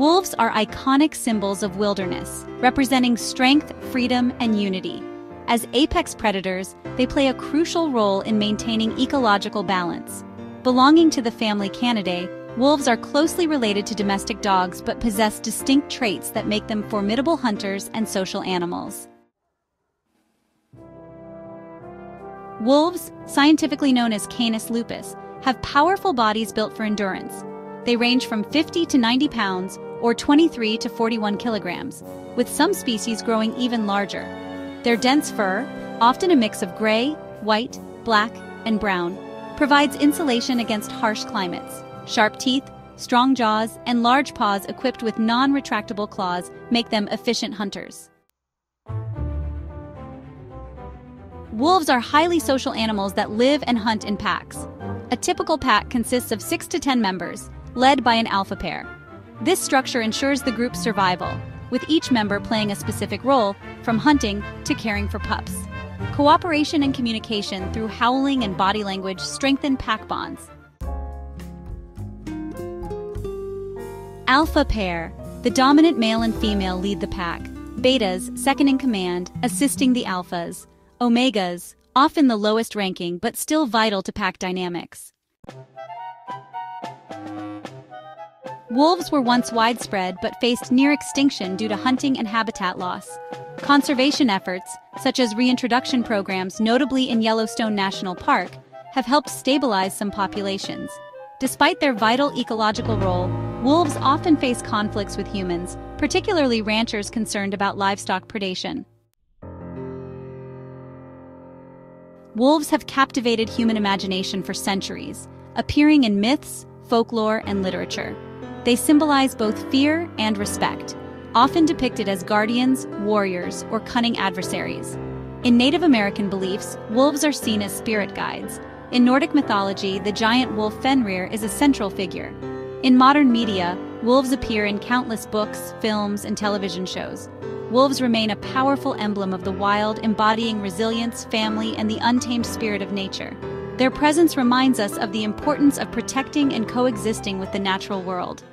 Wolves are iconic symbols of wilderness, representing strength, freedom, and unity. As apex predators, they play a crucial role in maintaining ecological balance. Belonging to the family Canidae, wolves are closely related to domestic dogs but possess distinct traits that make them formidable hunters and social animals. Wolves, scientifically known as Canis lupus, have powerful bodies built for endurance. They range from 50 to 90 pounds or 23 to 41 kilograms, with some species growing even larger. Their dense fur, often a mix of gray, white, black, and brown, provides insulation against harsh climates. Sharp teeth, strong jaws, and large paws equipped with non-retractable claws make them efficient hunters. Wolves are highly social animals that live and hunt in packs. A typical pack consists of 6 to 10 members, led by an alpha pair. This structure ensures the group's survival, with each member playing a specific role, from hunting to caring for pups. Cooperation and communication through howling and body language strengthen pack bonds. Alpha pair. The dominant male and female lead the pack. Betas, second in command, assisting the alphas. Omegas, often the lowest ranking but still vital to pack dynamics. Wolves were once widespread but faced near extinction due to hunting and habitat loss. Conservation efforts, such as reintroduction programs notably in Yellowstone National Park, have helped stabilize some populations. Despite their vital ecological role, wolves often face conflicts with humans, particularly ranchers concerned about livestock predation. Wolves have captivated human imagination for centuries, appearing in myths, folklore, and literature. They symbolize both fear and respect, often depicted as guardians, warriors, or cunning adversaries. In Native American beliefs, wolves are seen as spirit guides. In Nordic mythology, the giant wolf Fenrir is a central figure. In modern media, wolves appear in countless books, films, and television shows. Wolves remain a powerful emblem of the wild, embodying resilience, family, and the untamed spirit of nature. Their presence reminds us of the importance of protecting and coexisting with the natural world.